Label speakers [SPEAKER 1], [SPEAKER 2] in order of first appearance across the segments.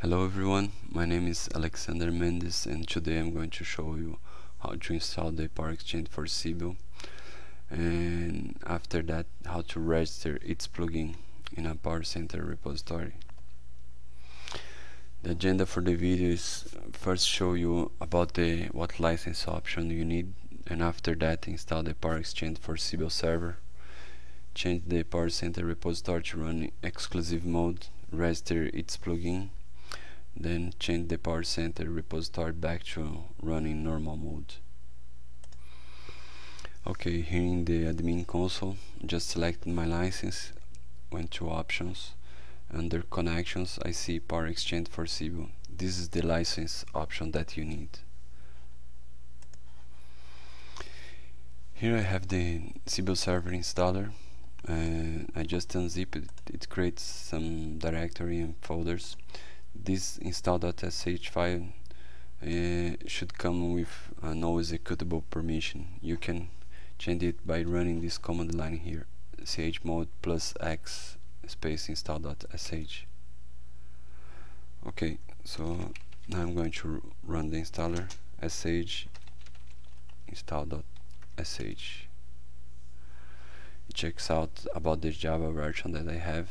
[SPEAKER 1] Hello everyone, my name is Alexander Mendes and today I'm going to show you how to install the Power Exchange for Siebel and after that how to register its plugin in a Power Center repository. The agenda for the video is first show you about the what license option you need and after that install the Power Exchange for Siebel server change the Power Center repository to run exclusive mode register its plugin then change the power center repository back to running normal mode. Okay here in the admin console just select my license went to options. Under connections I see power exchange for Siebel this is the license option that you need. Here I have the Siebel server installer uh, I just unzip it. It creates some directory and folders this install.sh file uh, should come with a no executable permission. You can change it by running this command line here chmod plus x space install.sh okay so now I'm going to run the installer sh install.sh it checks out about the Java version that I have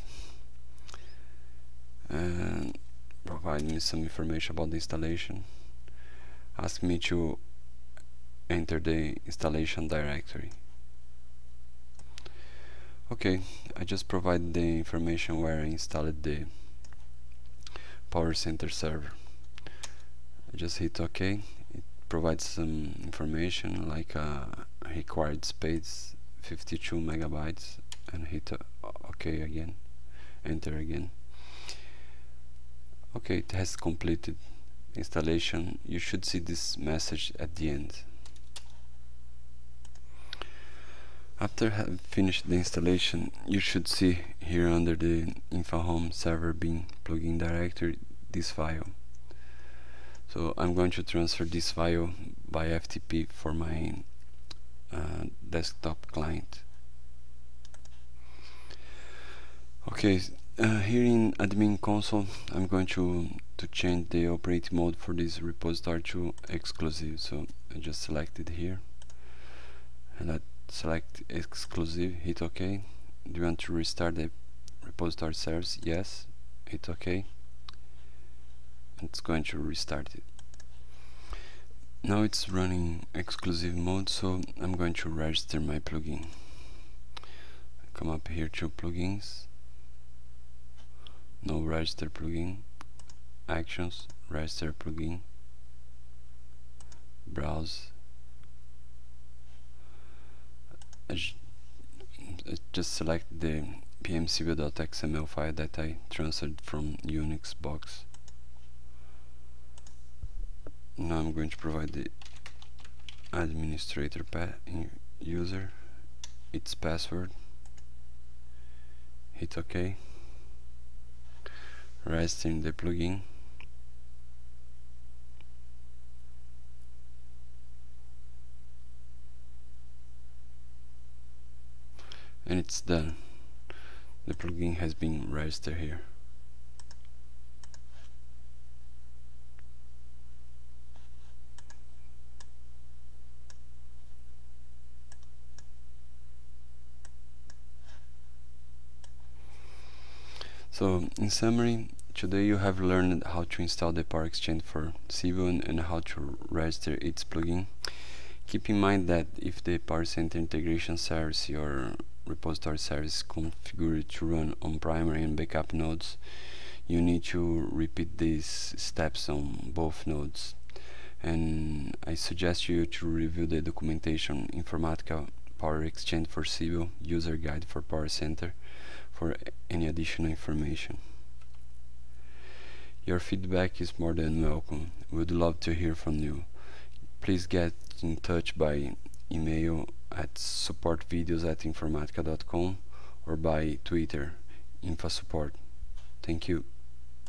[SPEAKER 1] and provide me some information about the installation. Ask me to enter the installation directory. Okay I just provide the information where I installed the Power Center server. I just hit OK. It provides some information like uh, required space 52 megabytes and hit uh, OK again enter again okay it has completed installation. You should see this message at the end. After have finished the installation you should see here under the infahome server bin plugin directory this file. So I'm going to transfer this file by FTP for my uh, desktop client. Okay uh, here in admin console I'm going to to change the operating mode for this repository to exclusive. So I just select it here. And I select exclusive hit ok. Do you want to restart the repository service? Yes hit ok. It's going to restart it. Now it's running exclusive mode so I'm going to register my plugin. Come up here to plugins no register plugin. Actions register plugin. Browse. Just select the pmsiebel.xml file that I transferred from Unix box. Now I'm going to provide the administrator user its password. Hit OK resting the plugin and it's done. The plugin has been registered here. So, in summary, today you have learned how to install the Power Exchange for Siebel and how to register its plugin. Keep in mind that if the Power Center integration service or repository service configured to run on primary and backup nodes, you need to repeat these steps on both nodes. And I suggest you to review the documentation Informatica Power Exchange for Siebel user guide for Power Center for any additional information. Your feedback is more than welcome. We would love to hear from you. Please get in touch by email at supportvideos at informatica.com or by Twitter, InfoSupport. Thank you.